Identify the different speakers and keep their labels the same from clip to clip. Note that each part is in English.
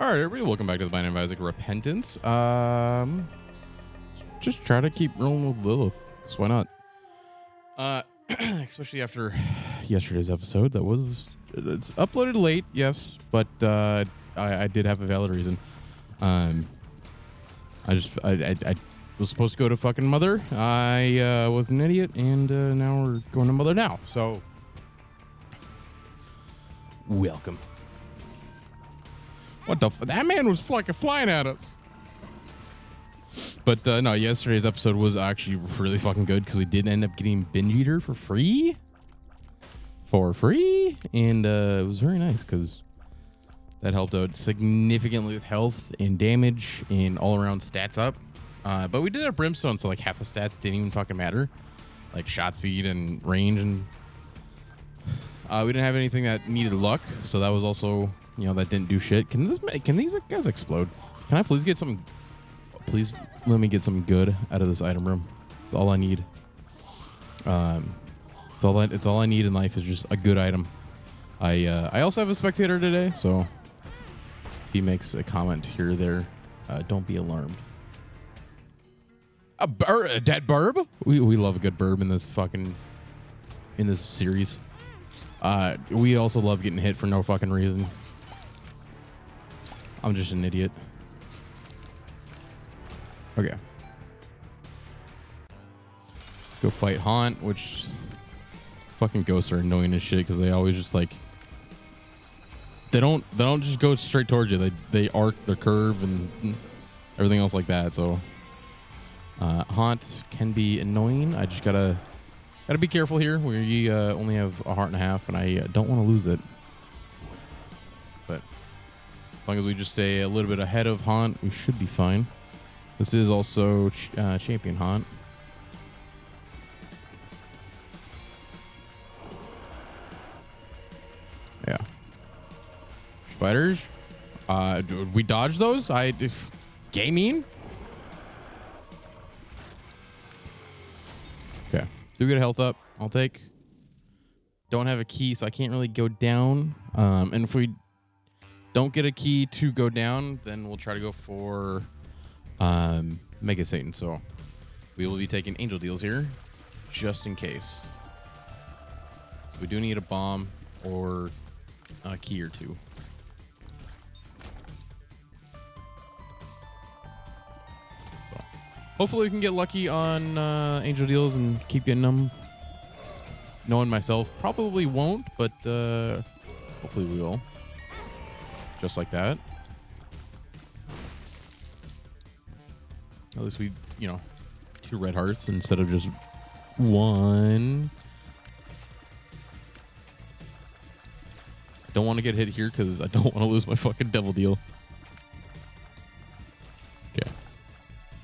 Speaker 1: All right, everybody, welcome back to the Binding of Isaac Repentance. Um, just try to keep rolling with Lilith. So why not? Uh, especially after yesterday's episode. That was it's uploaded late, yes, but uh, I, I did have a valid reason. Um, I just I, I, I was supposed to go to fucking mother. I uh, was an idiot, and uh, now we're going to mother now. So welcome. What the? F- that man was fucking flying at us. But uh, no, yesterday's episode was actually really fucking good because we did end up getting Binge Eater for free. For free, and uh, it was very nice because that helped out significantly with health and damage and all around stats up. Uh, but we did have Brimstone, so like half the stats didn't even fucking matter, like shot speed and range, and uh, we didn't have anything that needed luck, so that was also you know that didn't do shit. Can this can these guys explode? Can I please get some? Please let me get some good out of this item room. It's all I need. Um, it's all I, it's all I need in life is just a good item. I uh, I also have a spectator today, so if he makes a comment here or there, uh, don't be alarmed. A, bur- a dead burb? We we love a good burb in this fucking in this series. Uh, we also love getting hit for no fucking reason. I'm just an idiot. Okay. Let's go fight Haunt, which fucking ghosts are annoying as shit because they always just like they don't they don't just go straight towards you. They they arc their curve and everything else like that. So uh, Haunt can be annoying. I just gotta gotta be careful here. We uh, only have a heart and a half, and I uh, don't want to lose it. Long as we just stay a little bit ahead of Haunt, we should be fine. This is also ch- uh, champion Haunt. Yeah. Spiders. Uh, we dodge those? I if, gaming. Okay. Do we get a health up. I'll take. Don't have a key, so I can't really go down. Um, and if we don't get a key to go down, then we'll try to go for um, Mega Satan. So we will be taking angel deals here, just in case. So we do need a bomb or a key or two. So hopefully we can get lucky on uh, angel deals and keep getting them. Knowing myself, probably won't, but uh, hopefully we will. Just like that. At least we, you know, two red hearts instead of just one. I don't want to get hit here because I don't want to lose my fucking devil deal. Okay.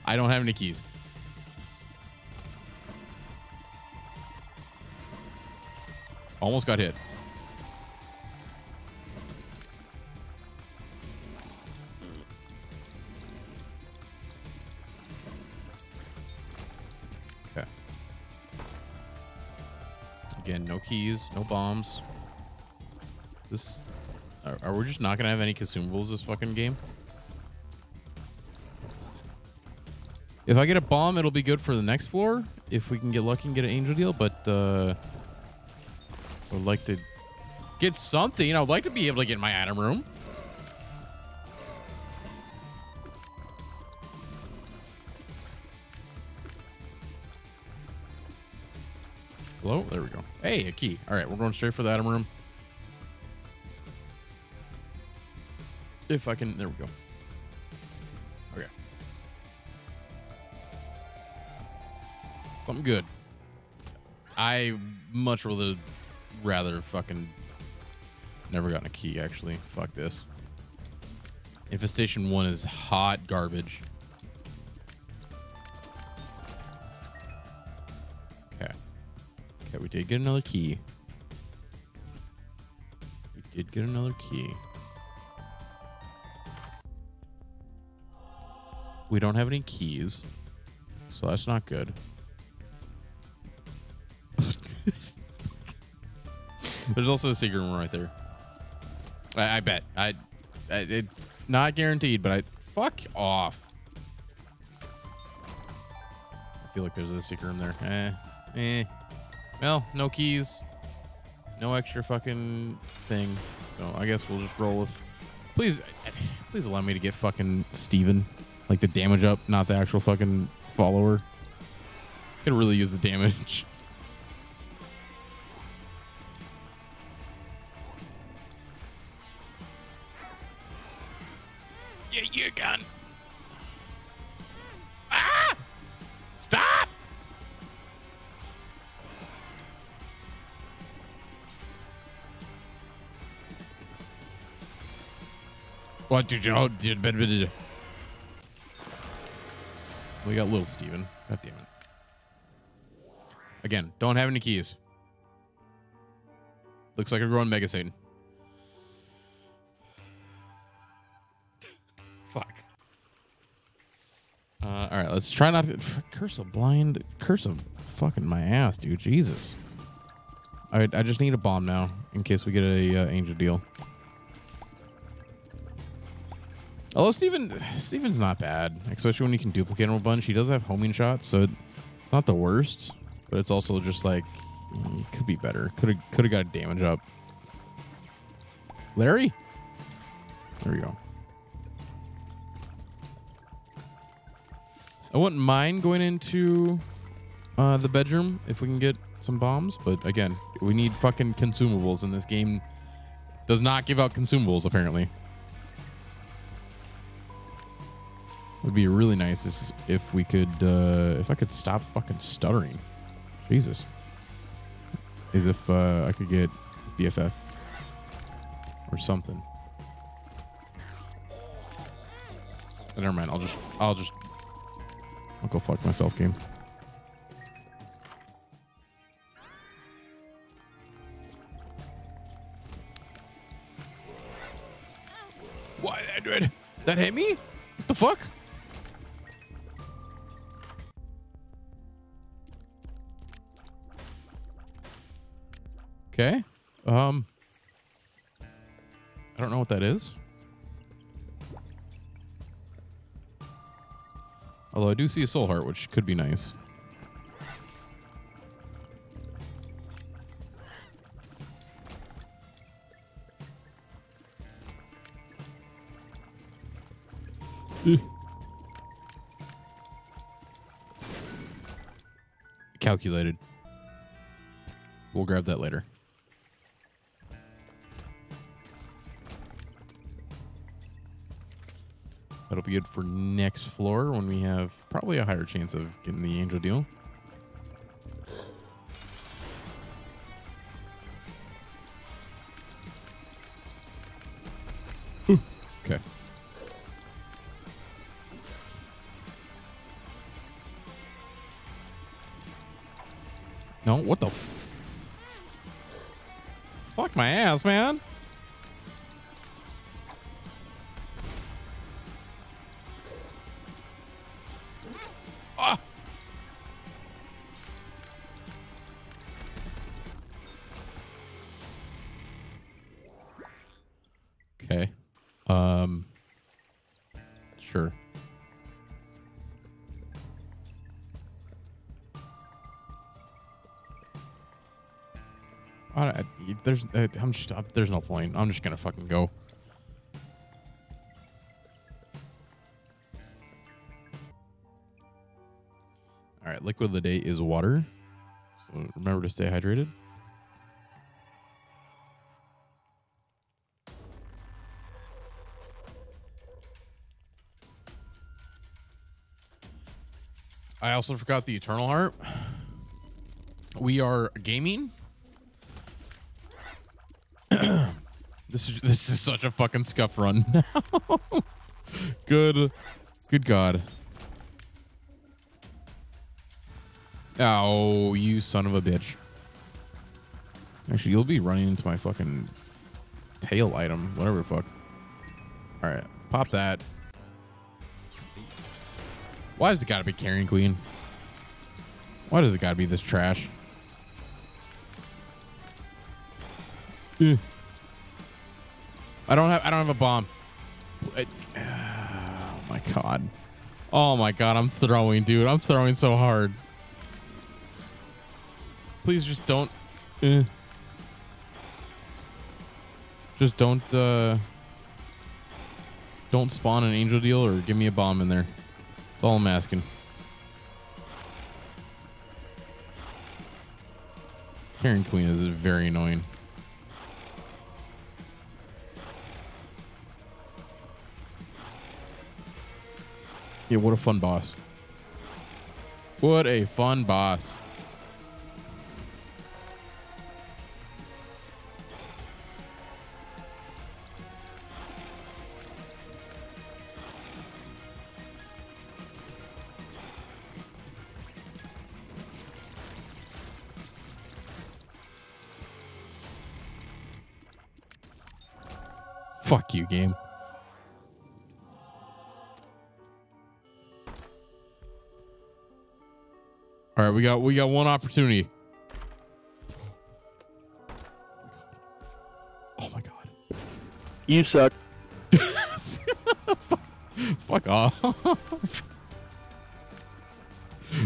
Speaker 1: I don't have any keys. Almost got hit. Again, no keys, no bombs. This are, are we just not gonna have any consumables this fucking game? If I get a bomb, it'll be good for the next floor. If we can get lucky and get an angel deal, but uh, I would like to get something. I would like to be able to get in my item room. Hello? There we go. Hey, a key. All right, we're going straight for the item room. If I can, there we go. Okay. Something good. I much rather rather fucking never gotten a key actually. Fuck this. Infestation one is hot garbage. We did get another key. We did get another key. We don't have any keys, so that's not good. There's also a secret room right there. I, I bet. I, I it Not guaranteed, but I fuck off. I feel like there's a secret room there. Eh, eh. Well, no keys, no extra fucking thing. So I guess we'll just roll with. Please, please allow me to get fucking Steven. Like the damage up, not the actual fucking follower. Could really use the damage. What did you know? We got little Steven. God damn it. Again, don't have any keys. Looks like a growing Mega Satan. Fuck. Uh, all right, let's try not to curse a blind, curse of fucking my ass, dude. Jesus. I I just need a bomb now in case we get a uh, angel deal. Although Steven, Steven's not bad, especially when you can duplicate him a bunch. He does have homing shots, so it's not the worst, but it's also just like mm, could be better. Could have could have got damage up. Larry, there we go. I wouldn't mind going into uh, the bedroom if we can get some bombs, but again, we need fucking consumables, and this game does not give out consumables apparently. Would be really nice if, if we could, uh, if I could stop fucking stuttering. Jesus. As if uh, I could get BFF or something. But never mind. I'll just, I'll just, I'll go fuck myself, game. Why dude? That hit me? What the fuck? Okay. Um I don't know what that is. Although I do see a soul heart, which could be nice. Calculated. We'll grab that later. That'll be good for next floor when we have probably a higher chance of getting the angel deal. Okay. No, what the Fuck my ass, man. There's uh, I'm just, uh, there's no point. I'm just gonna fucking go. All right, liquid of the day is water. So remember to stay hydrated. I also forgot the Eternal Heart. We are gaming. This is this is such a fucking scuff run now. good, good God. Oh, you son of a bitch. Actually, you'll be running into my fucking tail item, whatever the fuck. All right, pop that. Why does it gotta be Carrion Queen? Why does it gotta be this trash? Eh. I don't have I don't have a bomb. Uh, Oh my god. Oh my god, I'm throwing, dude. I'm throwing so hard. Please just don't. Eh. Just don't. uh Don't spawn an angel deal or give me a bomb in there. That's all I'm asking. Carrion Queen is very annoying. Yeah, what a fun boss. What a fun boss. Fuck you, game. Right, we got we got one opportunity. Oh my god.
Speaker 2: You suck.
Speaker 1: Fuck off.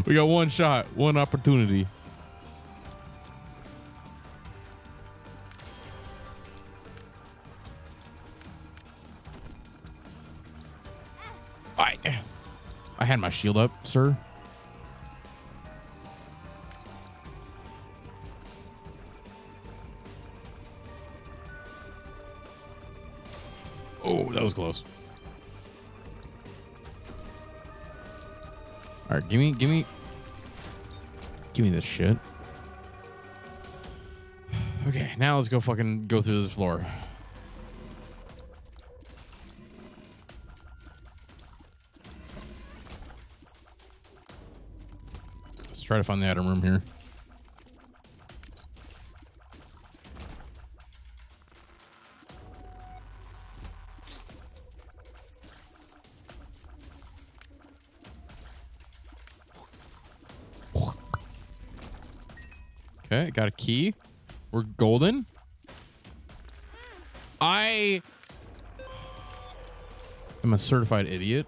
Speaker 1: we got one shot, one opportunity. I I had my shield up, sir. That was close. All right, give me, give me, give me this shit. Okay, now let's go fucking go through this floor. Let's try to find the item room here. Okay, got a key. We're golden. I am a certified idiot.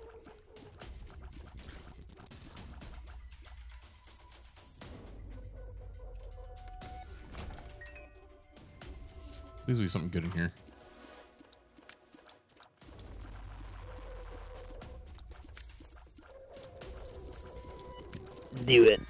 Speaker 1: Please be something good in here.
Speaker 2: Do it.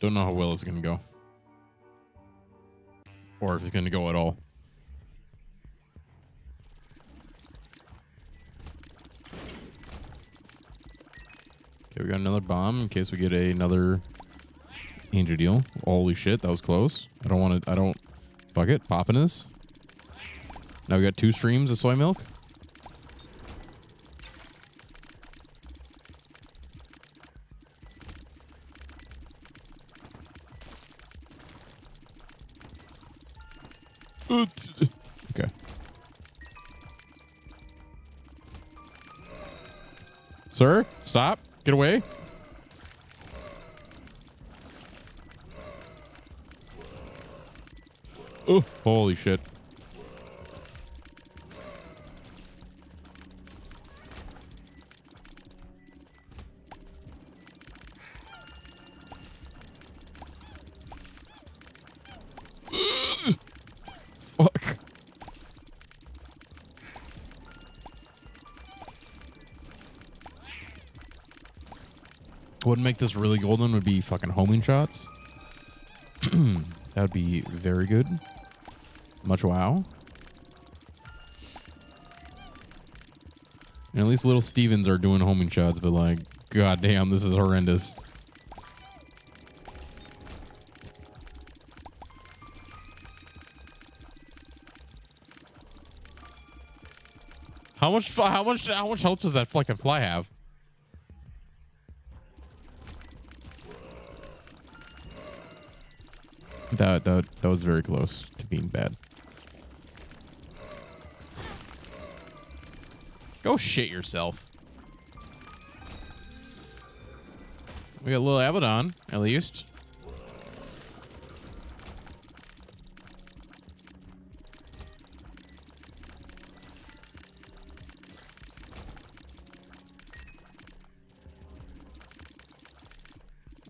Speaker 1: Don't know how well it's going to go. Or if it's going to go at all. Okay, we got another bomb in case we get a, another angel deal. Holy shit, that was close. I don't want to, I don't, fuck it, popping this. Now we got two streams of soy milk. Holy shit. Fuck. What would make this really golden would be fucking homing shots. that would be very good. Much wow. And at least little Stevens are doing homing shots, but like, goddamn, this is horrendous. How much? How much? How much health does that fucking fly have? That that that was very close to being bad. Go shit yourself. We got a little Abaddon, at least.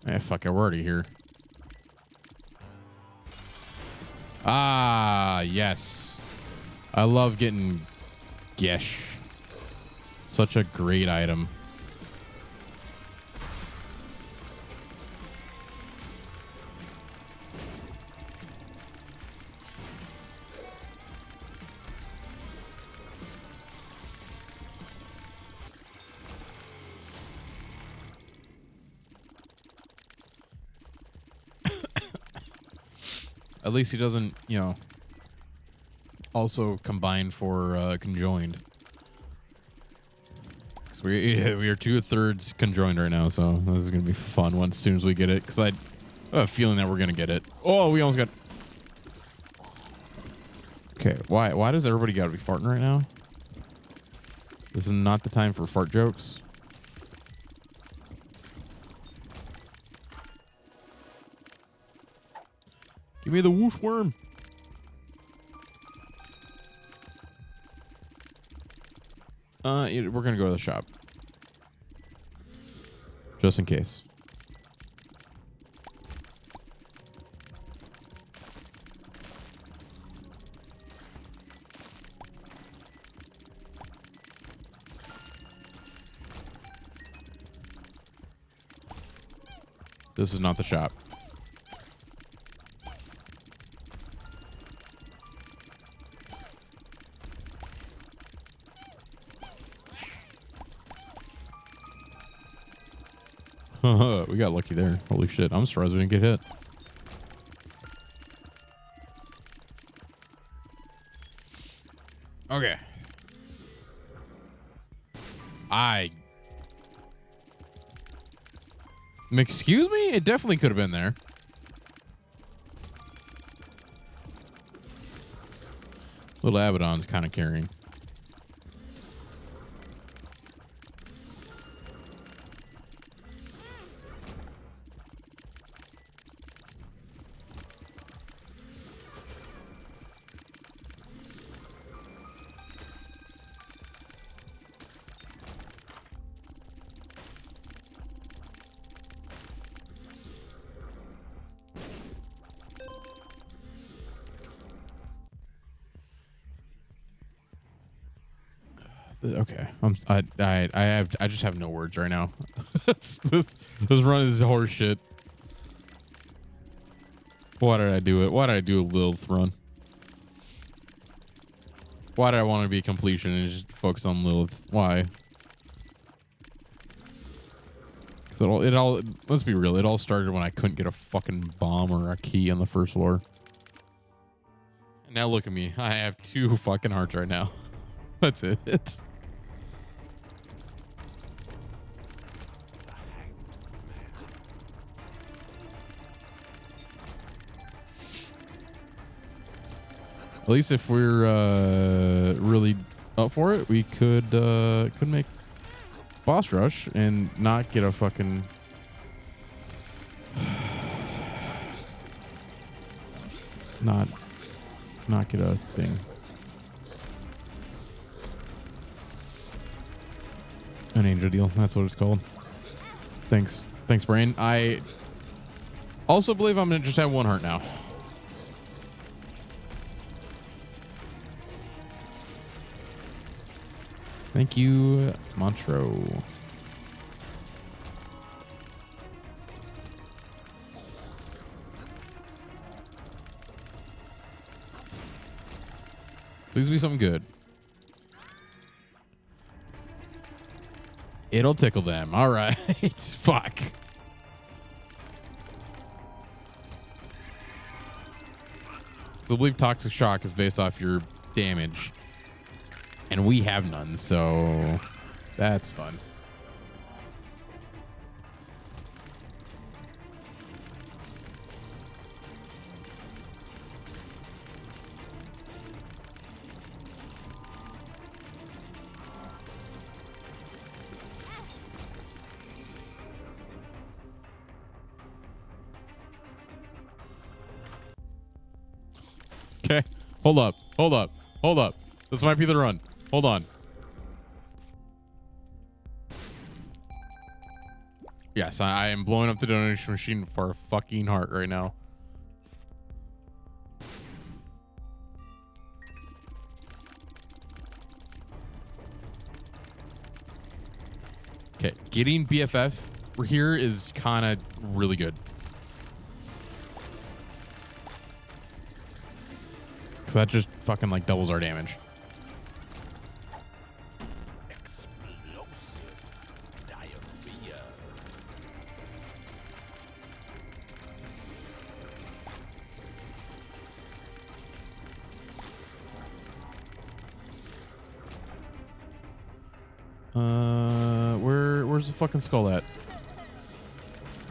Speaker 1: Eh, fuck it, we're already here. Ah, yes. I love getting Gesh. Such a great item. At least he doesn't, you know, also combine for uh, conjoined. We we are two thirds conjoined right now, so this is gonna be fun once as soon as we get it. Cause I have a feeling that we're gonna get it. Oh, we almost got. Okay, why why does everybody gotta be farting right now? This is not the time for fart jokes. Give me the whoosh worm. Uh, we're gonna go to the shop, just in case. This is not the shop. we got lucky there. Holy shit. I'm surprised we didn't get hit. Okay. I. Excuse me? It definitely could have been there. Little Abaddon's kind of carrying. I. I. I have. I just have no words right now. this, this, run is horse shit. Why did I do it? Why did I do a Lilith run? Why did I want to be completion and just focus on Lilith? Why? 'Cause It all, it all. Let's be real. It all started when I couldn't get a fucking bomb or a key on the first floor. And now look at me. I have two fucking hearts right now. That's it. At least if we're uh, really up for it, we could uh, could make boss rush and not get a fucking. Not, not get a thing. An angel deal. That's what it's called. Thanks. Thanks, Brain. I also believe I'm going to just have one heart now. Thank you, Monstro. Please be something good. It'll tickle them. All right. Fuck. So I believe Toxic Shock is based off your damage and we have none, so that's fun. Okay, hold up, hold up, hold up. This might be the run. Hold on. Yes, I, am blowing up the donation machine for a fucking heart right now. Okay, getting BFF here is kind of really good. Because that just fucking like doubles our damage. Fucking skull at?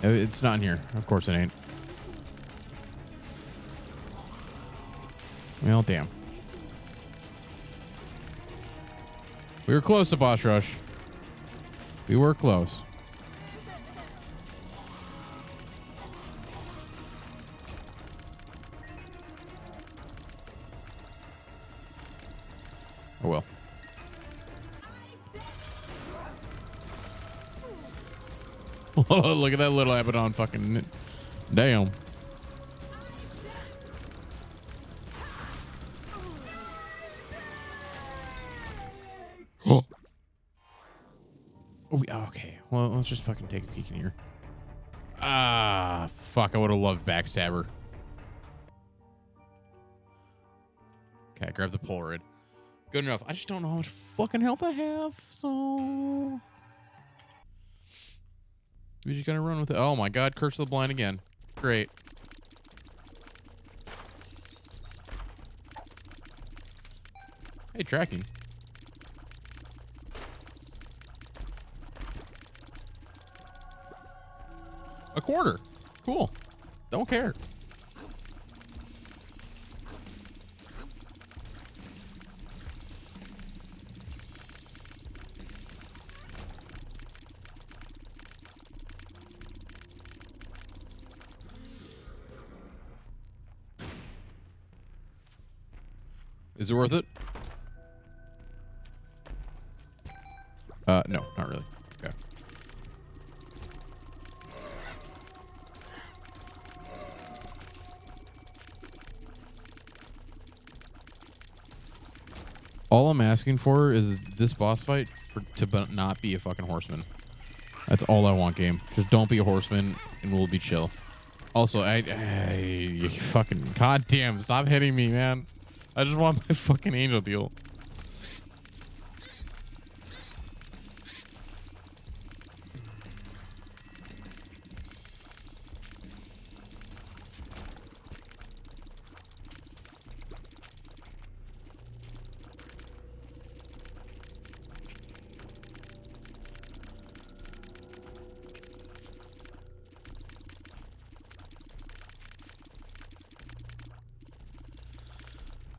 Speaker 1: Uh, It's not in here. Of course it ain't. Well, damn. We were close to boss rush. We were close. Look at that little Abaddon fucking. Damn. Oh. Oh, we, okay. Well, let's just fucking take a peek in here. Ah, fuck. I would have loved Backstabber. Okay, grab the Polaroid. Good enough. I just don't know how much fucking health I have, so. Just gonna run with it. Oh my god, Curse of the Blind again. Great. Hey, tracking. A quarter. Cool. Don't care. Is it worth it? Uh, no, not really. Okay. All I'm asking for is this boss fight for to not be a fucking horseman. That's all I want, game. Just don't be a horseman, and we'll be chill. Also, I, I fucking goddamn, stop hitting me, man. I just want my fucking angel deal.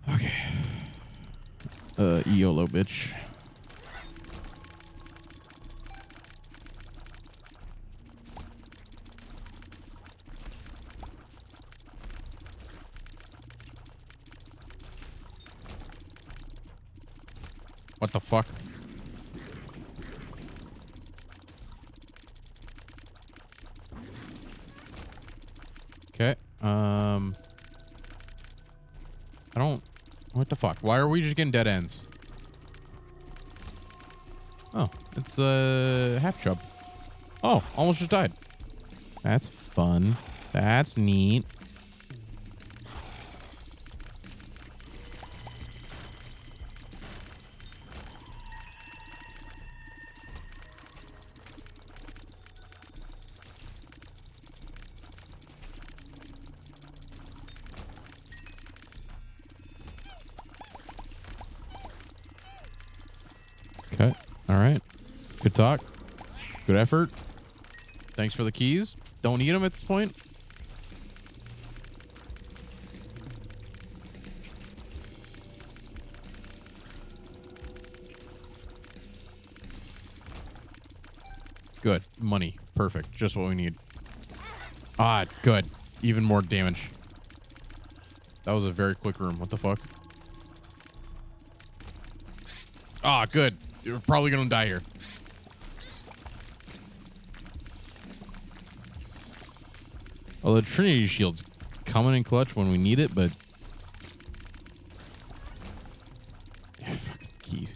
Speaker 1: Okay. Uh, YOLO, bitch. What the fuck? Okay. Um. I don't. What the fuck? Why are we just getting dead ends? Oh, it's a uh, half chub. Oh, almost just died. That's fun. That's neat. Okay. All right. Good talk. Good effort. Thanks for the keys. Don't need them at this point. Good. Money. Perfect. Just what we need. Ah, good. Even more damage. That was a very quick room. What the fuck? Ah, good. You're probably gonna die here. Well, the Trinity Shield's coming in clutch when we need it, but... Keys.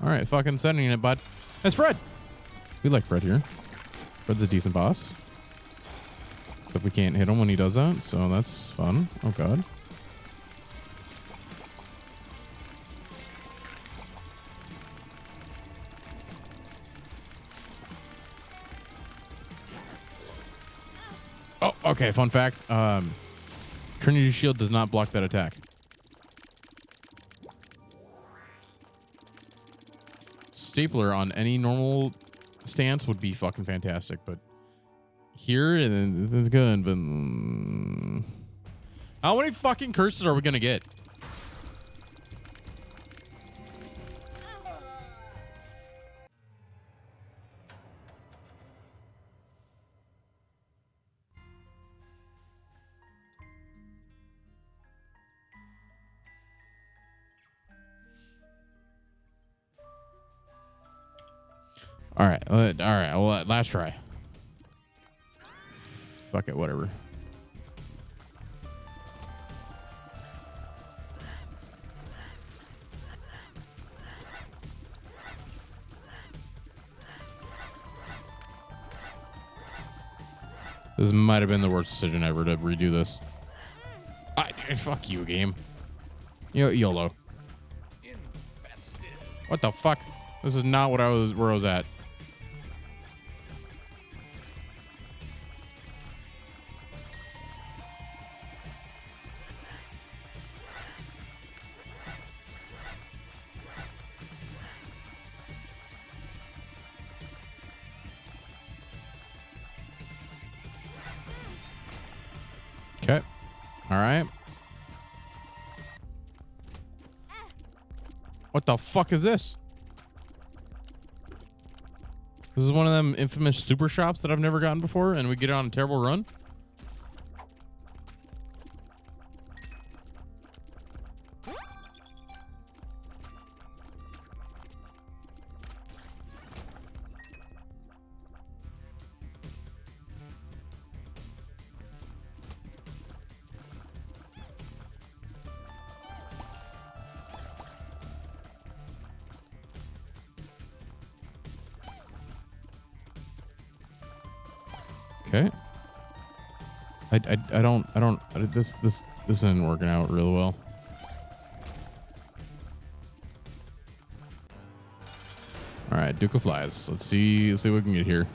Speaker 1: All right, fucking sending it, bud. That's Fred. We like Fred here. Fred's a decent boss. Except we can't hit him when he does that, so that's fun. Oh god. Okay. Fun fact. Um, Trinity Shield does not block that attack. Stapler on any normal stance would be fucking fantastic, but here this is good. But mm, how many fucking curses are we gonna get? All right, all right. Well, last try. Fuck it, whatever. This might have been the worst decision ever to redo this. I, fuck you, game. Yo, YOLO. What the fuck? This is not what I was where I was at. Fuck is this? This is one of them infamous super shops that I've never gotten before, and we get on a terrible run. Okay. I, I, I don't I don't this this this isn't working out really well. All right, Duke of Flies. Let's see let's see what we can get here.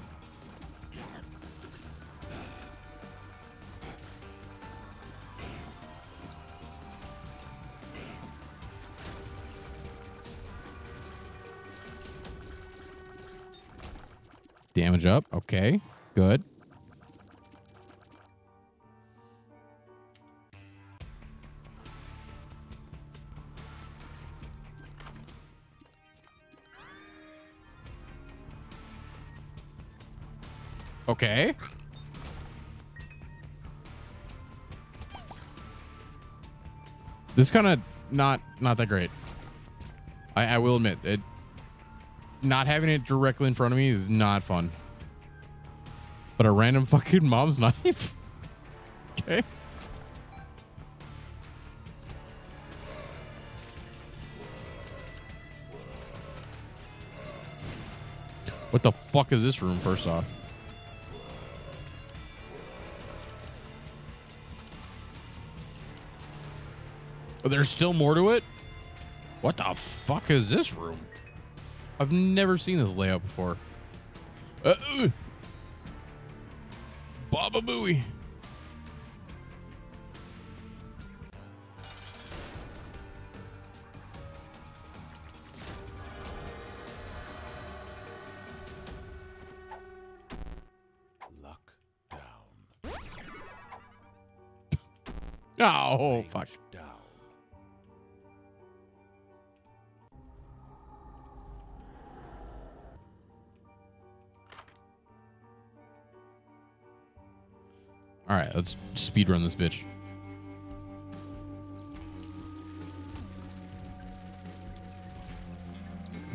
Speaker 1: Damage up. Okay. Good. This kind of not not that great. I, I will admit it. Not having it directly in front of me is not fun. But a random fucking mom's knife. okay. What the fuck is this room? First off. There's still more to it? What the fuck is this room? I've never seen this layout before. Uh, uh. Baba Booey.
Speaker 2: Luck down.
Speaker 1: Oh, fuck. Let's speed run this bitch.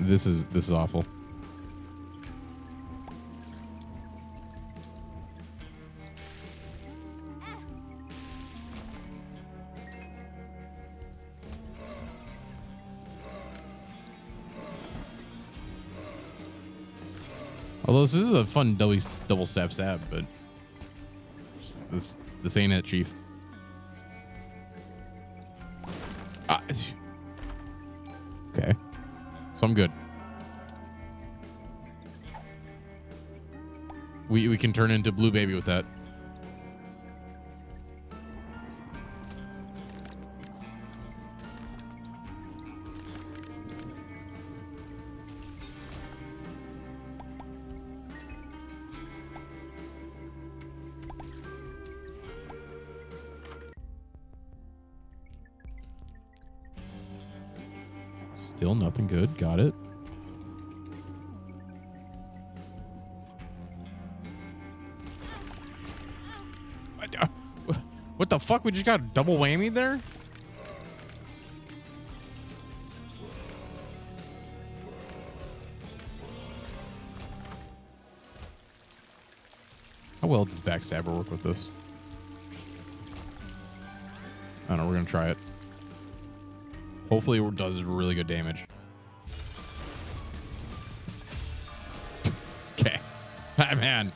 Speaker 1: This is this is awful. Although this is a fun double double stab stab, but this this ain't it, Chief. Ah, okay, so I'm good. We we can turn into blue baby with that. We just got double whammy there? How well does Backstabber work with this? I don't know. We're going to try it. Hopefully it does really good damage. Okay. Man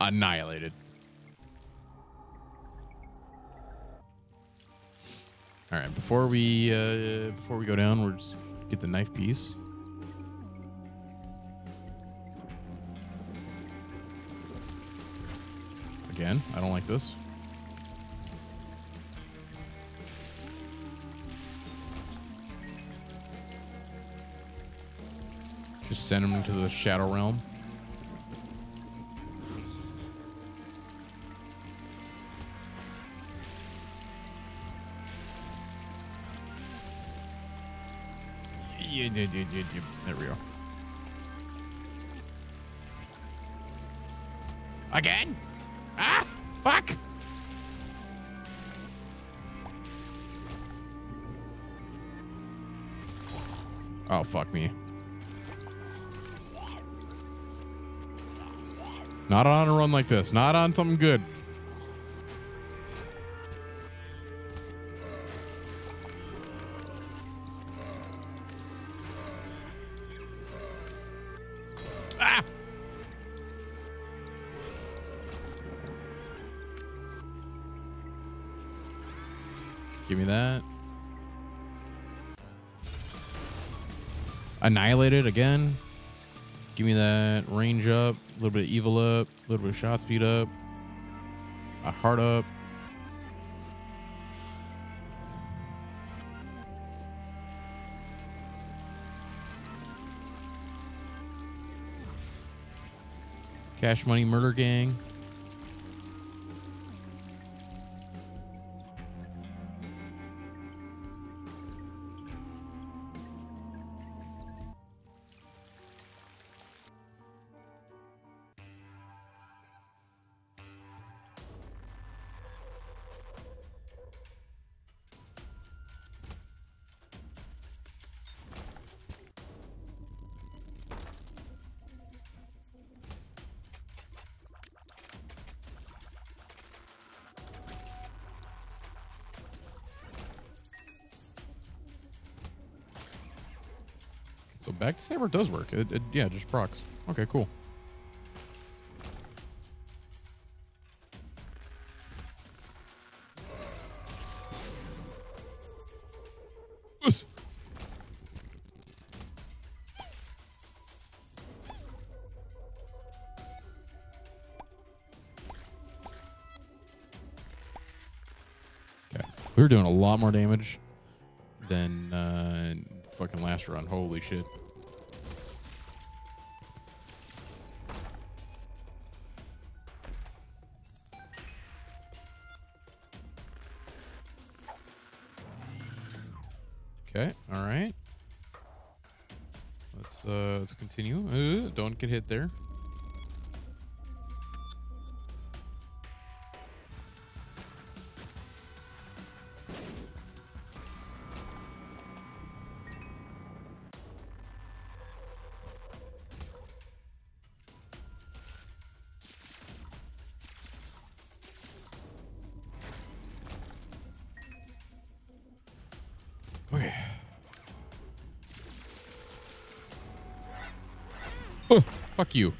Speaker 1: annihilated. All right, before we uh before we go down, we're just get the knife piece. Again, I don't like this. Just send him to the shadow realm. There we go. Again? Ah! Fuck! Oh, fuck me. Not on a run like this. Not on something good. Annihilated again. Give me that range up, a little bit of evil up, a little bit of shot speed up, a heart up. Cash Money Murder Gang. Saber does work. It, it yeah, just procs. Okay, cool. We were doing a lot more damage than uh, fucking last run. Holy shit. get hit there. Okay. Oh, fuck you.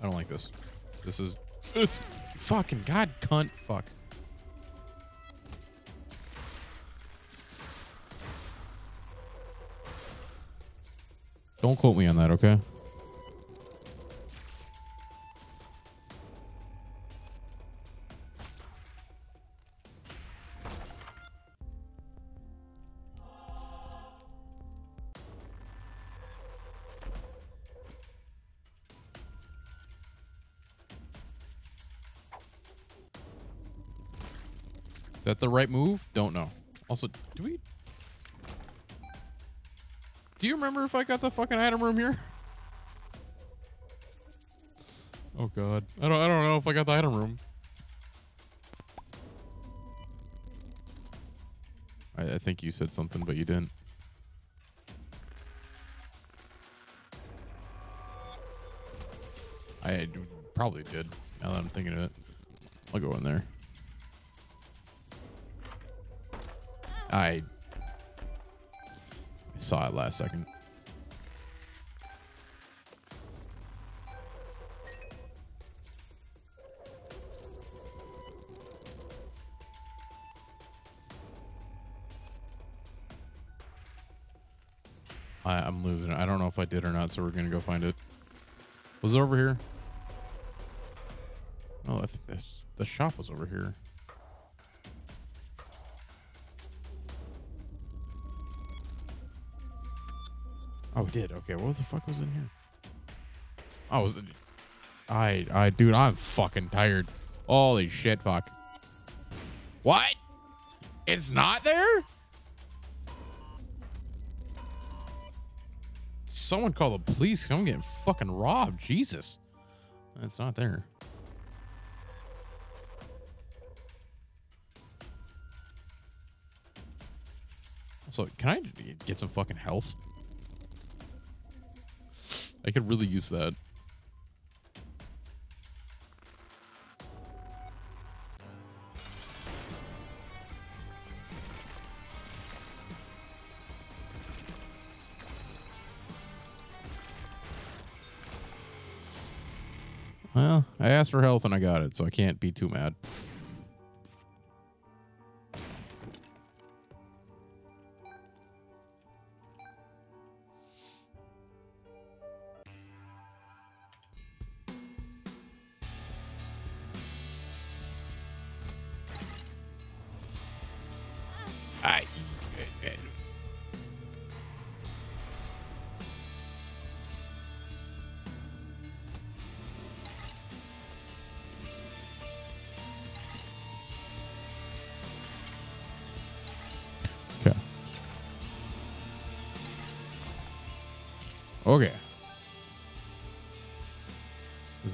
Speaker 1: I don't like this. This is it's fucking god cunt fuck. Don't quote me on that, okay? Is that the right move? Don't know. Also, do we do you remember if I got the fucking item room here? Oh god. I don't I don't know if I got the item room. I, I think you said something, but you didn't. I probably did. Now that I'm thinking of it, I'll go in there. I I saw it last second. I, I'm losing it. I don't know if I did or not, so we're gonna go find it. Was it over here? Oh, I think this, the shop was over here. Oh, we did. Okay, what the fuck was in here? Oh, was it? I, I, dude, I'm fucking tired. Holy shit, fuck. What? It's not there? Someone call the police. I'm getting fucking robbed. Jesus. It's not there. So, can I get some fucking health? I could really use that. Well, I asked for health and I got it, so I can't be too mad.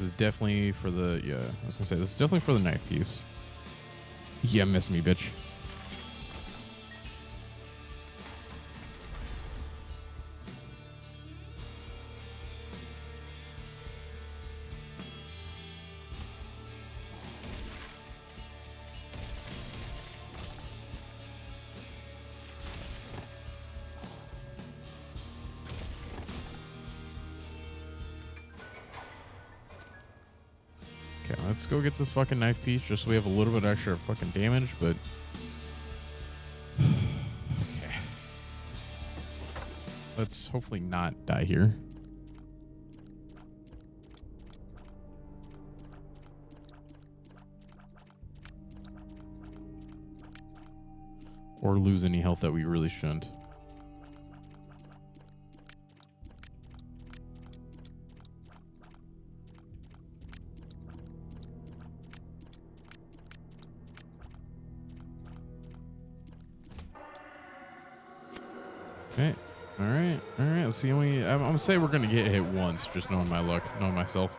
Speaker 1: This is definitely for the yeah. I was gonna say this is definitely for the knife piece. Yeah, miss me, bitch. This fucking knife piece just so we have a little bit extra fucking damage, but. okay. Let's hopefully not die here. Or lose any health that we really shouldn't. See. I'm, I'm gonna say we're gonna get hit once, just knowing my luck, knowing myself.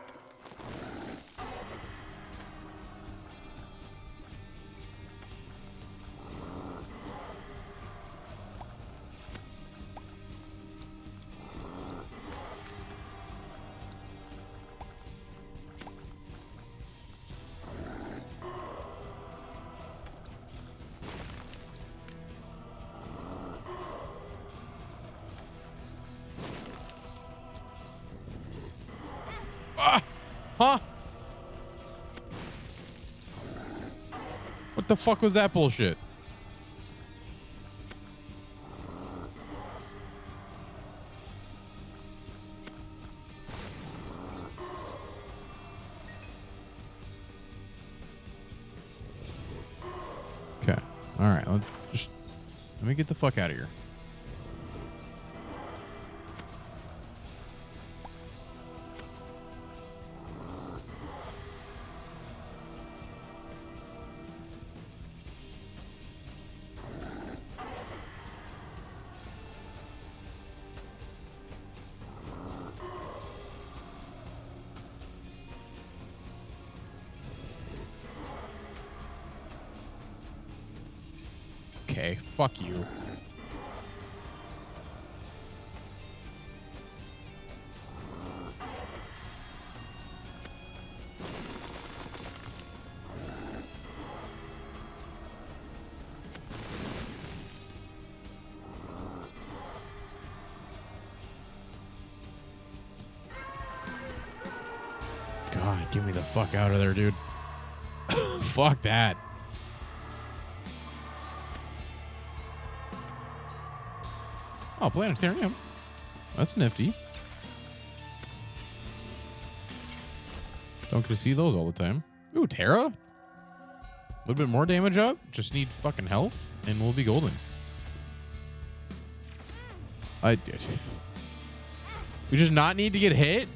Speaker 1: The fuck was that bullshit? Okay. All right. Let's just let me get the fuck out of here. Fuck you. God, get me the fuck out of there, dude. fuck that. Oh, planetarium. That's nifty. Don't get to see those all the time. Ooh, Terra. A little bit more damage up. Just need fucking health, and we'll be golden. I. We just not need to get hit.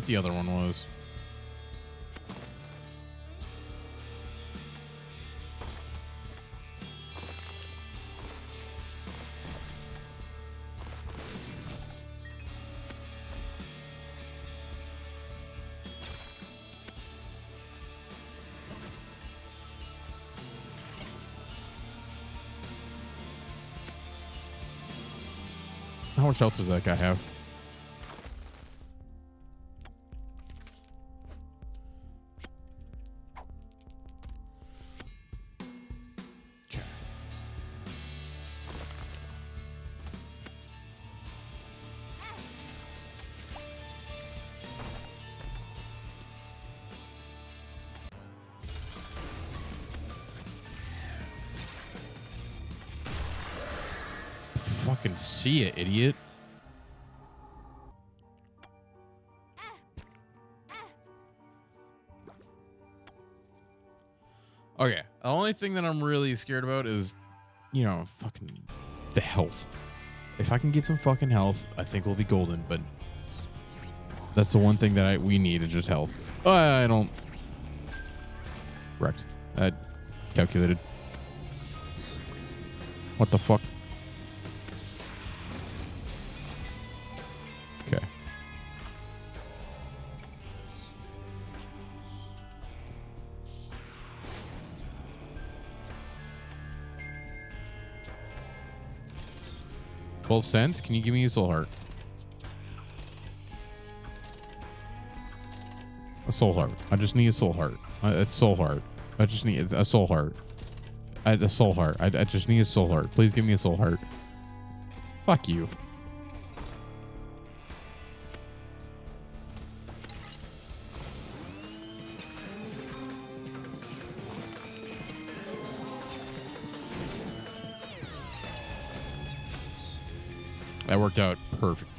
Speaker 1: What the other one was. How much health does that guy have? Thing that I'm really scared about is, you know, fucking the health. If I can get some fucking health, I think we'll be golden, but that's the one thing that I we need is just health. I don't Rex. I calculated. What the fuck? 12 cents? Can you give me a soul heart? A soul heart. I just need a soul heart. A, soul heart. I just need a soul heart. A soul heart. I, I just need a soul heart. Please give me a soul heart. Fuck you. Worked out perfect.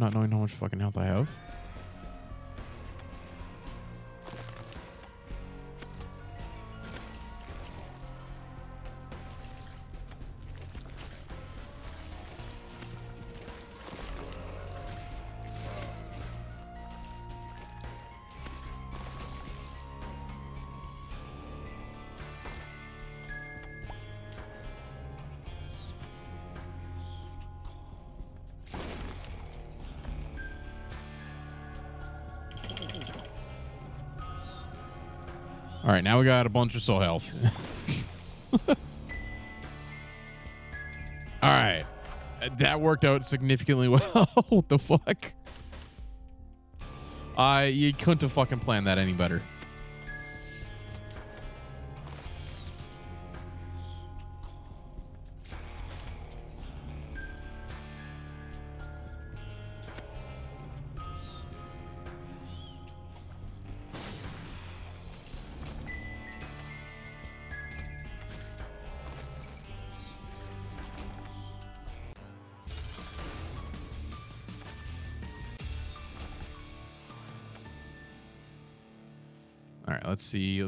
Speaker 1: Not knowing how much fucking health I have. All right, now we got a bunch of soul health. All right. That worked out significantly well. what the fuck? I you couldn't have fucking planned that any better.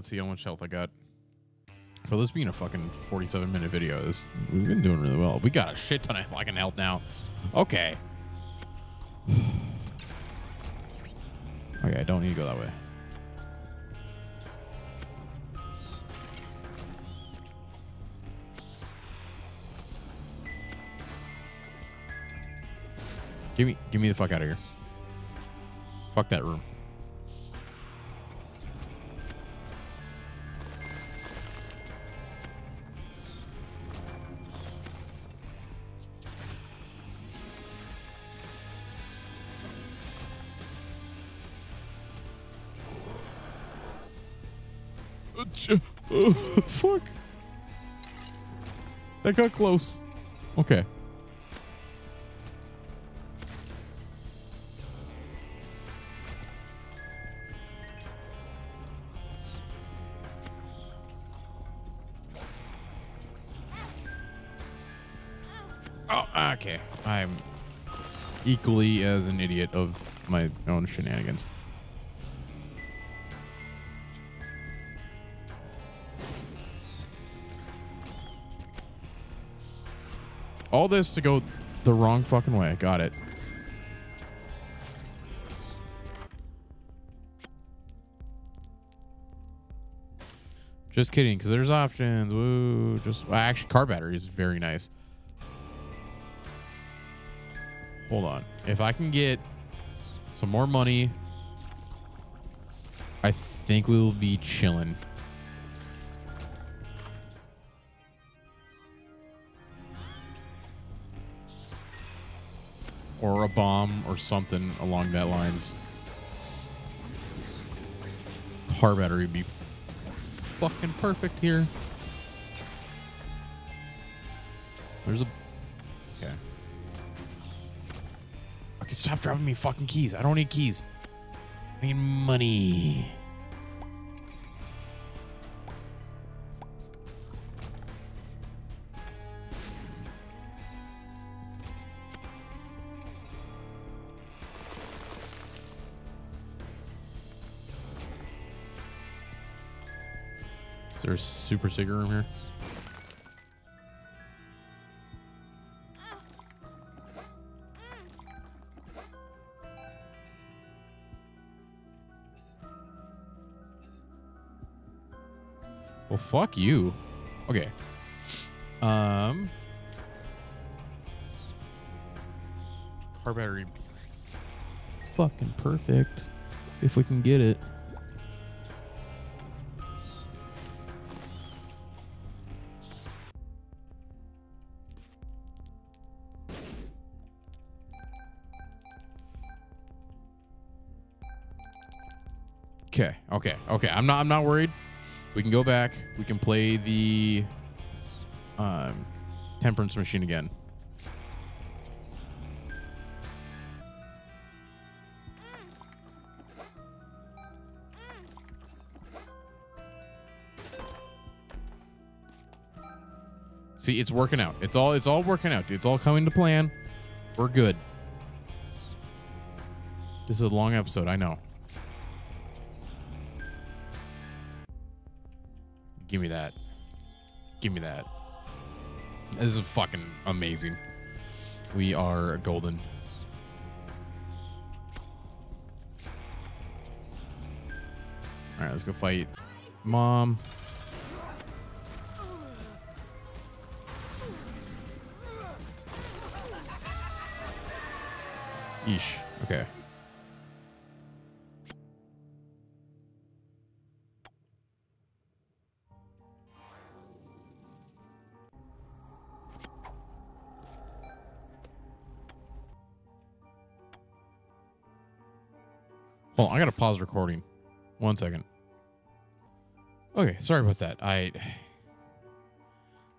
Speaker 1: Let's see. How much health I got. For this being a fucking 47 minute video, this we've been doing really well. We got a shit ton of fucking health now. Okay. Okay, I don't need to go that way. Give me, give me the fuck out of here. Fuck that room. That got close. Okay. Oh, okay. I'm equally as an idiot of my own shenanigans. All this to go the wrong fucking way. Got it. Just kidding, because there's options. Woo. Just well, actually, car battery is very nice. Hold on. If I can get some more money, I think we will be chilling. Or a bomb or something along that lines. Car battery be fucking perfect here. There's a okay. Okay, stop dropping me fucking keys. I don't need keys. I need money. Is there a super secret room here? Well, fuck you. Okay. Um. Car battery. Fucking perfect. If we can get it. Okay. I'm not I'm not worried. We can go back. We can play the um temperance machine again. See, it's working out. It's all it's all working out. It's all coming to plan. We're good. This is a long episode, I know. Give me that. Give me that. This is fucking amazing. We are golden. All right, let's go fight mom. Yeesh. Okay. I gotta pause recording. One second. Okay, sorry about that. I I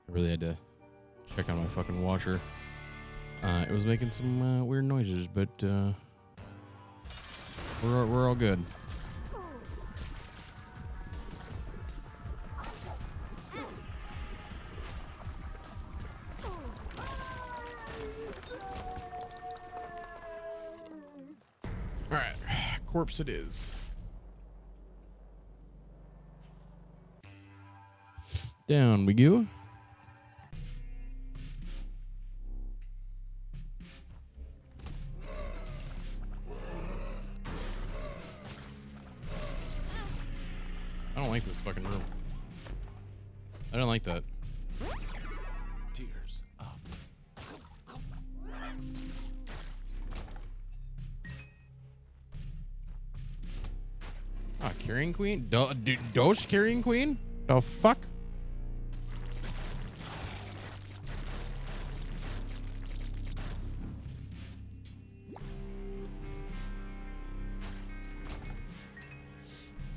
Speaker 1: really had to check on my fucking washer. Uh, it was making some uh, weird noises, but uh, we're we're all good. Corpse it is. Down we go. Queen? Do- do- Doge Carrion Queen? The fuck?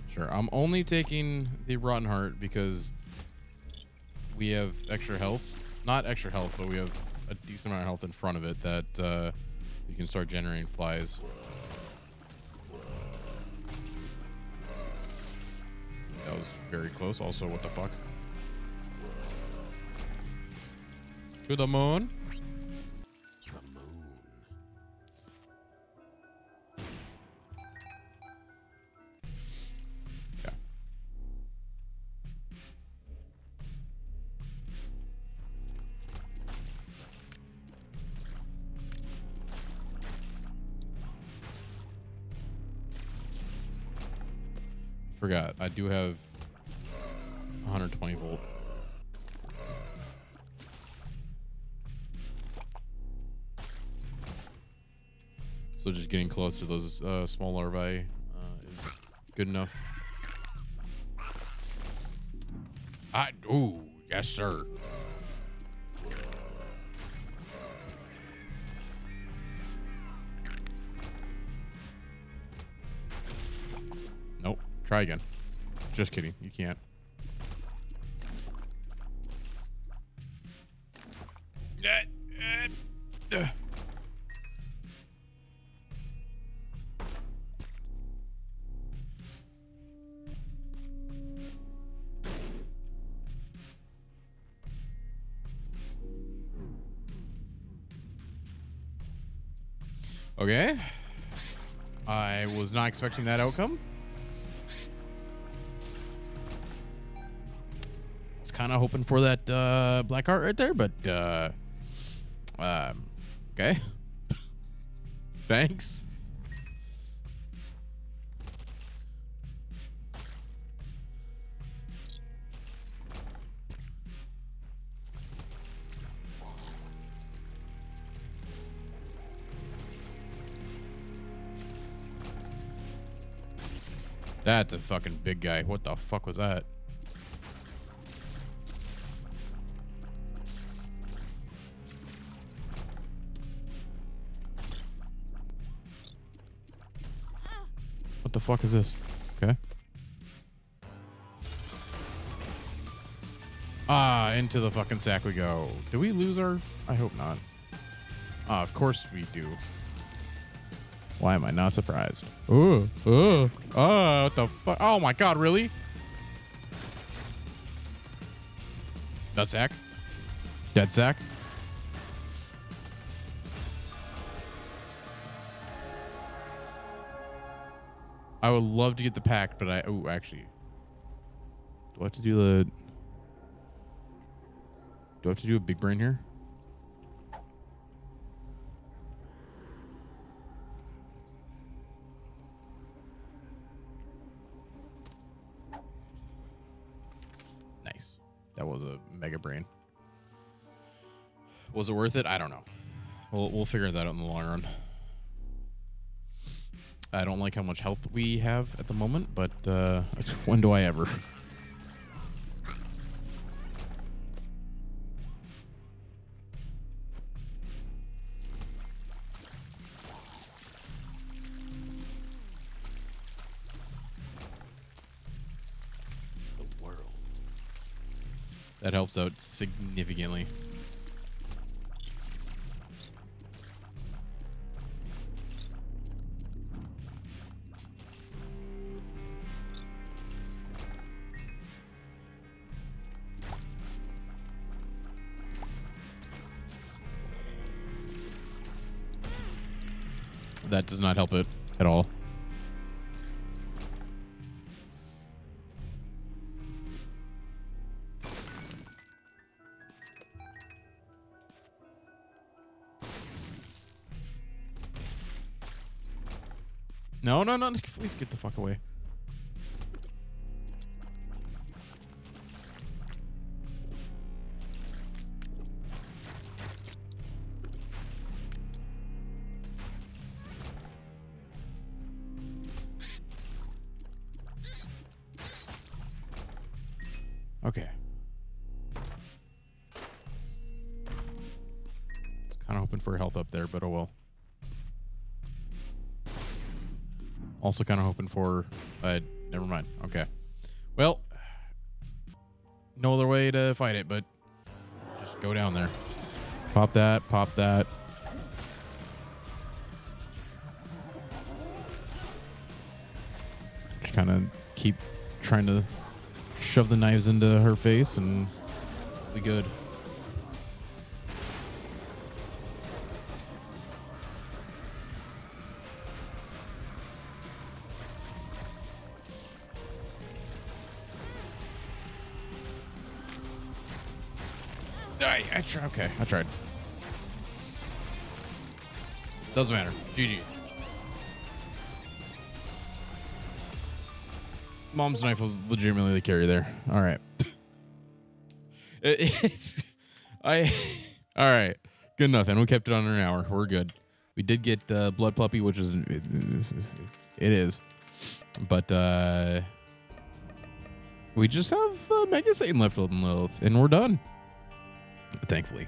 Speaker 1: Sure, I'm only taking the rotten heart because we have extra health. Not extra health, but we have a decent amount of health in front of it that uh, you can start generating flies. Very close. Also, what the fuck? To the moon.
Speaker 2: The moon.
Speaker 1: Forgot. I do have 120 volt. So just getting close to those uh, small larvae uh, is good enough. I ooh yes sir. Nope. Try again. Just kidding. You can't. Okay. I was not expecting that outcome. I Was kind of hoping for that uh, black heart right there, but uh, um, okay. Thanks. That's a fucking big guy. What the fuck was that? What the fuck is this? Okay. Ah, into the fucking sack we go. Do we lose our? I hope not. Ah, of course we do. Why am I not surprised? Ooh, ooh, oh, what the fuck? Oh my god, really? That Zach? Dead Zach? I would love to get the pack, but I... Oh, actually. Do I have to do the... Do I have to do a big brain here? That was a mega brain. Was it worth it? I don't know. We'll we'll figure that out in the long run. I don't like how much health we have at the moment, but uh, when do I ever? That helps out significantly. That does not help it at all. No, no, no. Please get the fuck away. Also kind of hoping for uh never mind. Okay. Well, no other way to fight it but just go down there. Pop that, pop that. Just kind of keep trying to shove the knives into her face and be good. Okay, I tried. Doesn't matter. GG. Mom's knife was legitimately the carry there. All right. It- it's I all right. Good enough, and we kept it under an hour. We're good. We did get uh, blood puppy, which is it is, it is. but uh we just have uh, Mega Satan left with Lilith, and we're done. Thankfully.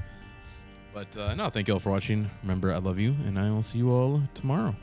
Speaker 1: But uh, no, thank you all for watching. Remember, I love you, and I will see you all tomorrow.